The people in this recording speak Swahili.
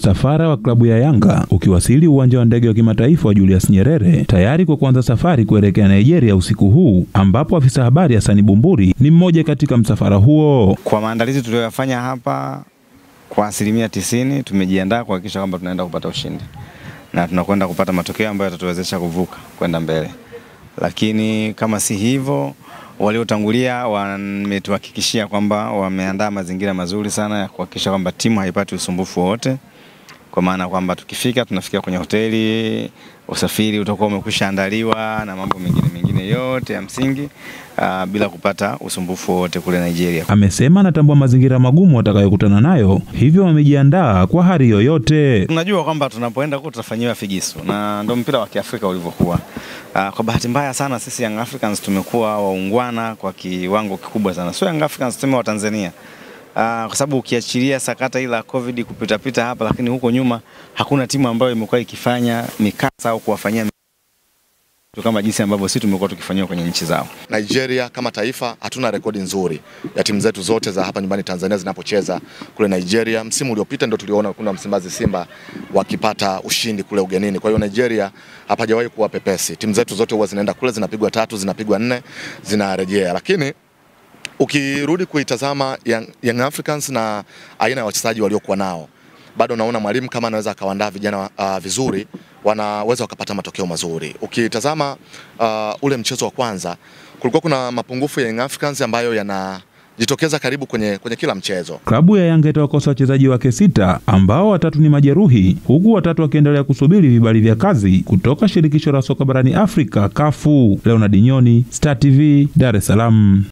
msafara wa klabu ya Yanga ukiwasili uwanja wa ndege wa kimataifa wa Julius Nyerere tayari kwa kuanza safari kuelekea Nigeria usiku huu, ambapo afisa habari Hasani Bumburi ni mmoja katika msafara huo. Kwa maandalizi tuliyoyafanya hapa, kwa asilimia tisini tumejiandaa kuhakikisha kwamba tunaenda kupata ushindi. Na tunakwenda kupata matokeo ambayo yatatuwezesha kuvuka kwenda mbele, lakini kama si hivyo waliotangulia wametuhakikishia kwamba wameandaa mazingira mazuri sana ya kuhakikisha kwamba timu haipati usumbufu wowote, kwa maana kwamba tukifika tunafikia kwenye hoteli, usafiri utakuwa umekwisha andaliwa na mambo mengine mengine yote ya msingi uh, bila kupata usumbufu wowote kule Nigeria. Amesema anatambua mazingira magumu watakayokutana nayo, hivyo wamejiandaa kwa hali yoyote. Tunajua kwamba tunapoenda huko tutafanyiwa figisu na ndio mpira wa Kiafrika ulivyokuwa. Uh, kwa bahati mbaya sana sisi Young Africans tumekuwa waungwana kwa kiwango kikubwa sana, sio Young Africans, tuseme wa Tanzania kwa sababu ukiachilia sakata ile la Covid kupitapita hapa, lakini huko nyuma hakuna timu ambayo imekuwa ikifanya mikasa au kuwafanyia kama jinsi ambavyo sisi tumekuwa tukifanyiwa kwenye nchi zao. Nigeria kama taifa hatuna rekodi nzuri ya timu zetu zote za hapa nyumbani Tanzania zinapocheza kule Nigeria. Msimu uliopita ndio tuliona kuna Msimbazi Simba wakipata ushindi kule ugenini. Kwa hiyo Nigeria hapajawahi kuwa pepesi. Timu zetu zote huwa zinaenda kule zinapigwa tatu, zinapigwa nne, zinarejea. Lakini ukirudi kuitazama Young, Young Africans na aina ya wachezaji waliokuwa nao bado naona mwalimu kama anaweza akawaandaa vijana uh, vizuri wanaweza wakapata matokeo mazuri. Ukitazama uh, ule mchezo wa kwanza kulikuwa kuna mapungufu ya Young Africans ambayo yana jitokeza karibu kwenye, kwenye kila mchezo. Klabu ya Yanga itawakosa wachezaji wake sita ambao watatu ni majeruhi, huku watatu wakiendelea kusubiri vibali vya kazi kutoka shirikisho la soka barani Afrika, kafu. Leonard Nyoni, Star TV, Dar es Salaam.